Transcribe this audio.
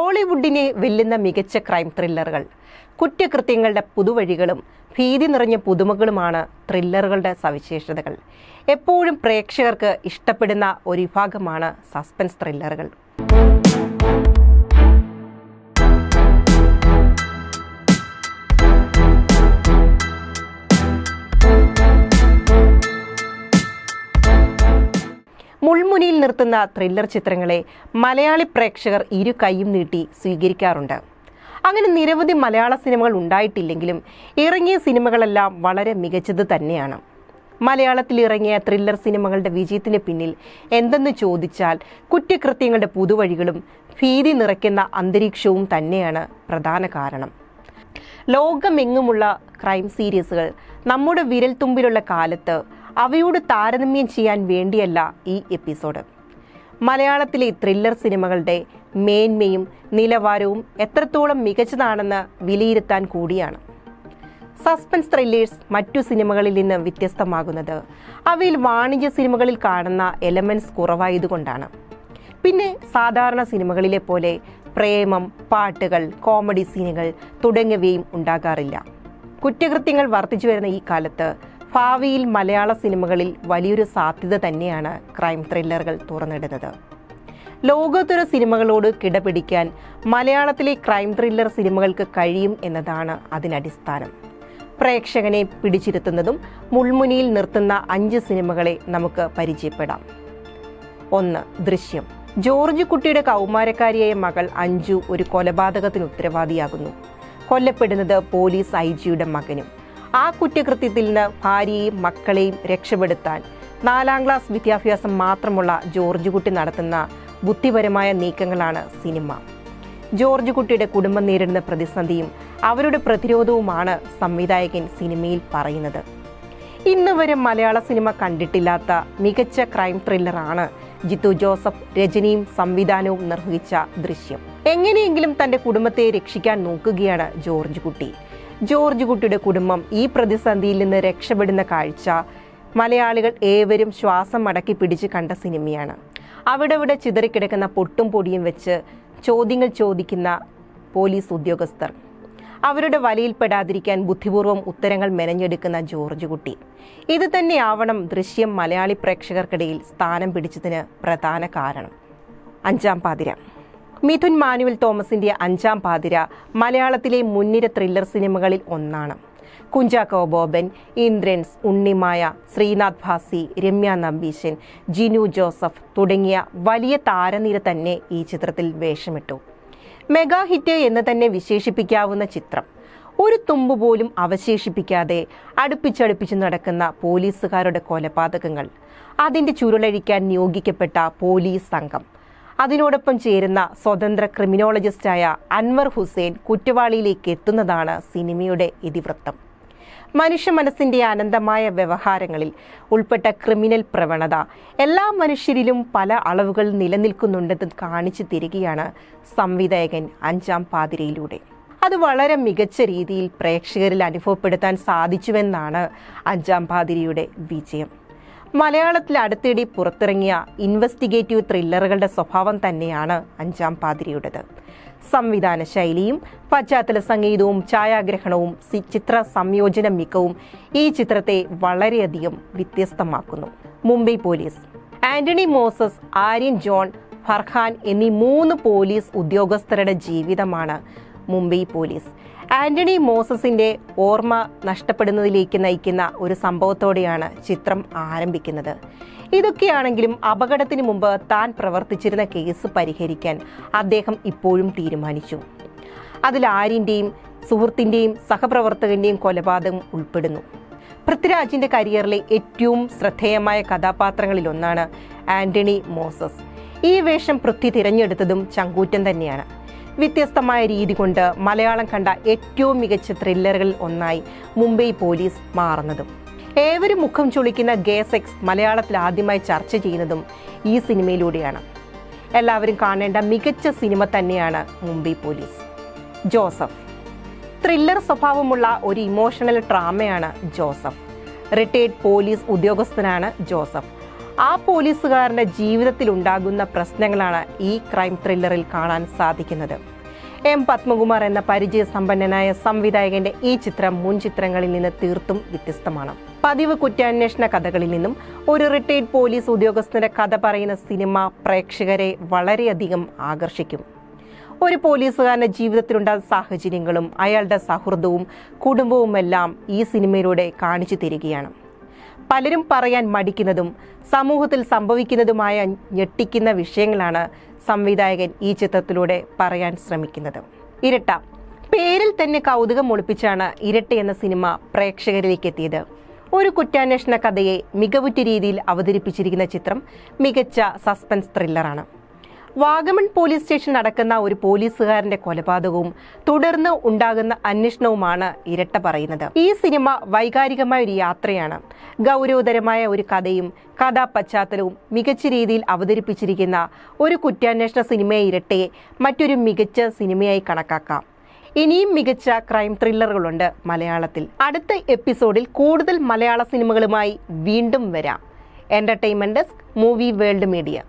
ഹോളിവുഡിനെ വെല്ലുന്ന മികച്ച ക്രൈം ത്രില്ലറുകൾ. കുറ്റകൃത്യങ്ങളുടെ പുതുവഴികളും ഭീതി നിറഞ്ഞ പുതുമകളുമാണ് ത്രില്ലറുകളുടെ സവിശേഷതകൾ. എപ്പോഴും പ്രേക്ഷകർക്ക് ഇഷ്ടപ്പെടുന്ന ഒരു വിഭാഗമാണ് സസ്പെൻസ് ത്രില്ലറുകൾ. മുൾമുനിയിൽ നിർത്തുന്ന ത്രില്ലർ ചിത്രങ്ങളെ മലയാളി പ്രേക്ഷകർ ഇരു കൈയും നീട്ടി സ്വീകരിക്കാറുണ്ട്. അങ്ങനെ നിരവധി മലയാള സിനിമകൾ ഉണ്ടായിട്ടില്ലെങ്കിലും ഇറങ്ങിയ സിനിമകളെല്ലാം വളരെ മികച്ചത് തന്നെയാണ്. മലയാളത്തിൽ ഇറങ്ങിയ ത്രില്ലർ സിനിമകളുടെ വിജയത്തിന് പിന്നിൽ എന്തെന്ന് ചോദിച്ചാൽ കുറ്റകൃത്യങ്ങളുടെ പുതുവഴികളും ഭീതി നിറയ്ക്കുന്ന അന്തരീക്ഷവും തന്നെയാണ് പ്രധാന കാരണം. ലോകമെങ്ങുമുള്ള ക്രൈം സീരീസുകൾ നമ്മുടെ വിരൽത്തുമ്പിലുള്ള കാലത്ത് അവയോട് താരതമ്യം ചെയ്യാൻ വേണ്ടിയല്ല ഈ എപ്പിസോഡ്. മലയാളത്തിലെ ത്രില്ലർ സിനിമകളുടെ മേന്മയും നിലവാരവും എത്രത്തോളം മികച്ചതാണെന്ന് വിലയിരുത്താൻ കൂടിയാണ്. സസ്പെൻസ് ത്രില്ലേഴ്സ് മറ്റു സിനിമകളിൽ നിന്ന് വ്യത്യസ്തമാകുന്നത്. അവയിൽ വാണിജ്യ സിനിമകളിൽ കാണുന്ന എലമെന്റ്സ് കുറവായതുകൊണ്ടാണ്. പിന്നെ സാധാരണ സിനിമകളിലെ പോലെ പ്രേമം പാട്ടുകൾ കോമഡി സീനുകൾ തുടങ്ങിയവയും ഉണ്ടാകാറില്ല. കുറ്റകൃത്യങ്ങൾ വർദ്ധിച്ചു വരുന്ന ഈ കാലത്ത് ഭാവിയിൽ മലയാള സിനിമകളിൽ വലിയൊരു സാധ്യത തന്നെയാണ് ക്രൈം ത്രില്ലറുകൾ തുറന്നിടുന്നത്. ലോകോത്തര സിനിമകളോട് കിടപിടിക്കാൻ മലയാളത്തിലെ ക്രൈം ത്രില്ലർ സിനിമകൾക്ക് കഴിയും എന്നതാണ് അതിനടിസ്ഥാനം. പ്രേക്ഷകനെ പിടിച്ചിരുത്തുന്നതും മുൾമുനിയിൽ നിർത്തുന്ന അഞ്ച് സിനിമകളെ നമുക്ക് പരിചയപ്പെടാം. ഒന്ന് ദൃശ്യം. ജോർജ് കുട്ടിയുടെ കൗമാരക്കാരിയായ മകൾ അഞ്ജു ഒരു കൊലപാതകത്തിന് ഉത്തരവാദിയാകുന്നു. കൊല്ലപ്പെടുന്നത് പോലീസ് ഐ ജിയുടെ മകനും. ആ കുറ്റകൃത്യത്തിൽ നിന്ന് ഭാര്യയെയും മക്കളെയും രക്ഷപ്പെടുത്താൻ നാലാം ക്ലാസ് വിദ്യാഭ്യാസം മാത്രമുള്ള ജോർജ് കുട്ടി നടത്തുന്ന ബുദ്ധിപരമായ നീക്കങ്ങളാണ് സിനിമ. ജോർജ് കുട്ടിയുടെ കുടുംബം നേരിടുന്ന പ്രതിസന്ധിയും അവരുടെ പ്രതിരോധവുമാണ് സംവിധായകൻ സിനിമയിൽ പറയുന്നത്. ഇന്ന് വരെ മലയാള സിനിമ കണ്ടിട്ടില്ലാത്ത മികച്ച ക്രൈം ത്രില്ലറാണ് ജിത്തു ജോസഫ് രജനിയും സംവിധാനവും നിർവഹിച്ച ദൃശ്യം. എങ്ങനെയെങ്കിലും തന്റെ കുടുംബത്തെ രക്ഷിക്കാൻ നോക്കുകയാണ് ജോർജ് കുട്ടി. ജോർജ് കുട്ടിയുടെ കുടുംബം ഈ പ്രതിസന്ധിയിൽ നിന്ന് രക്ഷപ്പെടുന്ന കാഴ്ച മലയാളികൾ ഏവരും ശ്വാസം മടക്കി പിടിച്ച് കണ്ട സിനിമയാണ്. അവിടെ ഇവിടെ ചിതറിക്കിടക്കുന്ന പൊട്ടും പൊടിയും വെച്ച് ചോദ്യങ്ങൾ ചോദിക്കുന്ന പോലീസ് ഉദ്യോഗസ്ഥർ. അവരുടെ വലയിൽപ്പെടാതിരിക്കാൻ ബുദ്ധിപൂർവം ഉത്തരങ്ങൾ മെനഞ്ഞെടുക്കുന്ന ജോർജ് കുട്ടി. ഇത് തന്നെയാവണം ദൃശ്യം മലയാളി പ്രേക്ഷകർക്കിടയിൽ സ്ഥാനം പിടിച്ചതിന് പ്രധാന കാരണം. അഞ്ചാം പാതിര. മിഥുൻ മാനുവൽ തോമസിന്റെ അഞ്ചാം പാതിര മലയാളത്തിലെ മുൻനിര ത്രില്ലർ സിനിമകളിൽ ഒന്നാണ്. കുഞ്ചാക്കോ ബോബൻ ഇന്ദ്രൻസ് ഉണ്ണിമായ ശ്രീനാഥ് ഭാസി രമ്യ നമ്പീശൻ ജിനു ജോസഫ് തുടങ്ങിയ വലിയ താരനിര തന്നെ ഈ ചിത്രത്തിൽ വേഷമിട്ടു. മെഗാ ഹിറ്റ് എന്ന് തന്നെ വിശേഷിപ്പിക്കാവുന്ന ചിത്രം. ഒരു തുമ്പ് പോലും അവശേഷിപ്പിക്കാതെ അടുപ്പിച്ചടുപ്പിച്ച് നടക്കുന്ന പോലീസുകാരുടെ കൊലപാതകങ്ങൾ. അതിന്റെ ചുരുളഴിക്കാൻ നിയോഗിക്കപ്പെട്ട പോലീസ് സംഘം. അതിനോടൊപ്പം ചേരുന്ന സ്വതന്ത്ര ക്രിമിനോളജിസ്റ്റായ അൻവർ ഹുസൈൻ കുറ്റവാളിയിലേക്ക് എത്തുന്നതാണ് സിനിമയുടെ ഇതിവൃത്തം. മനുഷ്യ മനസ്സിന്റെ അനന്തമായ വ്യവഹാരങ്ങളിൽ ഉൾപ്പെട്ട ക്രിമിനൽ പ്രവണത എല്ലാ മനുഷ്യരിലും പല അളവുകൾ നിലനിൽക്കുന്നുണ്ടെന്ന് കാണിച്ചു തരികയാണ് സംവിധായകൻ അഞ്ചാം പാതിരയിലൂടെ. അത് വളരെ മികച്ച രീതിയിൽ പ്രേക്ഷകരിൽ അനുഭവപ്പെടുത്താൻ സാധിച്ചുവെന്നാണ് അഞ്ചാം പാതിരിയുടെ വിജയം. മലയാളത്തിൽ അടുത്തിടെ പുറത്തിറങ്ങിയ ഇൻവെസ്റ്റിഗേറ്റീവ് ത്രില്ലറുകളുടെ സ്വഭാവം തന്നെയാണ് അഞ്ചാം പാതിരിയുടേത്. സംവിധാന ശൈലിയും പശ്ചാത്തല സംഗീതവും ഛായാഗ്രഹണവും ചിത്ര സംയോജന മികവും ഈ ചിത്രത്തെ വളരെയധികം വ്യത്യസ്തമാക്കുന്നു. Mumbai police Antony Moses Aryan John Farhan എന്നീ മൂന്ന് പോലീസ് ഉദ്യോഗസ്ഥരുടെ ജീവിതമാണ് മുംബൈ പോലീസ്. ആന്റണി മോസസിന്റെ ഓർമ്മ നഷ്ടപ്പെടുന്നതിലേക്ക് നയിക്കുന്ന ഒരു സംഭവത്തോടെയാണ് ചിത്രം ആരംഭിക്കുന്നത്. ഇതൊക്കെയാണെങ്കിലും അപകടത്തിന് മുമ്പ് താൻ പ്രവർത്തിച്ചിരുന്ന കേസ് പരിഹരിക്കാൻ അദ്ദേഹം ഇപ്പോഴും തീരുമാനിച്ചു. അതിൽ ആര്യന്റെയും സുഹൃത്തിന്റെയും സഹപ്രവർത്തകന്റെയും കൊലപാതകം ഉൾപ്പെടുന്നു. പൃഥ്വിരാജിന്റെ കരിയറിലെ ഏറ്റവും ശ്രദ്ധേയമായ കഥാപാത്രങ്ങളിലൊന്നാണ് ആന്റണി മോസസ്. ഈ വേഷം പൃഥ്വി തിരഞ്ഞെടുത്തതും ചങ്കൂറ്റൻ തന്നെയാണ്. വ്യത്യസ്തമായ രീതി കൊണ്ട് മലയാളം കണ്ട ഏറ്റവും മികച്ച ത്രില്ലറുകളിൽ ഒന്നായി മുംബൈ പോലീസ് മാറുന്നതും. ഏവരും മുഖം ചുളിക്കുന്ന ഗേ സെക്സ് മലയാളത്തിൽ ആദ്യമായി ചർച്ച ചെയ്യുന്നതും ഈ സിനിമയിലൂടെയാണ്. എല്ലാവരും കാണേണ്ട മികച്ച സിനിമ തന്നെയാണ് മുംബൈ പോലീസ്. ജോസഫ്. ത്രില്ലർ സ്വഭാവമുള്ള ഒരു ഇമോഷണൽ ഡ്രാമയാണ് ജോസഫ്. റിട്ടയർഡ് പോലീസ് ഉദ്യോഗസ്ഥനാണ് ജോസഫ്. ആ പോലീസുകാരന്റെ ജീവിതത്തിൽ ഉണ്ടാകുന്ന പ്രശ്നങ്ങളാണ് ഈ ക്രൈം ത്രില്ലറിൽ കാണാൻ സാധിക്കുന്നത്. എം പത്മകുമാർ എന്ന പരിചയസമ്പന്നനായ സംവിധായകന്റെ ഈ ചിത്രം മുൻ ചിത്രങ്ങളിൽ നിന്ന് തീർത്തും വ്യത്യസ്തമാണ്. പതിവ് കുറ്റാന്വേഷണ കഥകളിൽ നിന്നും ഒരു റിട്ടയർഡ് പോലീസ് ഉദ്യോഗസ്ഥന്റെ കഥ പറയുന്ന സിനിമ പ്രേക്ഷകരെ വളരെയധികം ആകർഷിക്കും. ഒരു പോലീസുകാരന്റെ ജീവിതത്തിലുണ്ടായ സാഹചര്യങ്ങളും അയാളുടെ സൗഹൃദവും കുടുംബവുമെല്ലാം ഈ സിനിമയിലൂടെ കാണിച്ചു തരികയാണ്. പലരും പറയാൻ മടിക്കുന്നതും സമൂഹത്തിൽ സംഭവിക്കുന്നതുമായ ഞെട്ടിക്കുന്ന വിഷയങ്ങളാണ് സംവിധായകൻ ഈ ചിത്രത്തിലൂടെ പറയാൻ ശ്രമിക്കുന്നത്. ഇരട്ട. പേരിൽ തന്നെ കൗതുകം ഒളിപ്പിച്ചാണ് ഇരട്ട എന്ന സിനിമ പ്രേക്ഷകരിലേക്ക് എത്തിയത്. ഒരു കുറ്റാന്വേഷണ കഥയെ മികവുറ്റ രീതിയിൽ അവതരിപ്പിച്ചിരിക്കുന്ന ചിത്രം മികച്ച സസ്പെൻസ് ത്രില്ലറാണ്. വാഗമൺ പോലീസ് സ്റ്റേഷൻ നടക്കുന്ന ഒരു പോലീസുകാരന്റെ കൊലപാതകവും തുടർന്ന് ഉണ്ടാകുന്ന അന്വേഷണവുമാണ് ഇരട്ട പറയുന്നത്. ഈ സിനിമ വൈകാരികമായ ഒരു യാത്രയാണ്. ഗൗരവതരമായ ഒരു കഥയും കഥാ പശ്ചാത്തലവും മികച്ച രീതിയിൽ അവതരിപ്പിച്ചിരിക്കുന്ന ഒരു കുറ്റാന്വേഷണ സിനിമയെ ഇരട്ടയെ മറ്റൊരു മികച്ച സിനിമയായി കണക്കാക്കാം. ഇനിയും മികച്ച ക്രൈം ത്രില്ലറുകളുണ്ട് മലയാളത്തിൽ. അടുത്ത എപ്പിസോഡിൽ കൂടുതൽ മലയാള സിനിമകളുമായി വീണ്ടും വരാം. Entertainment desk movie world media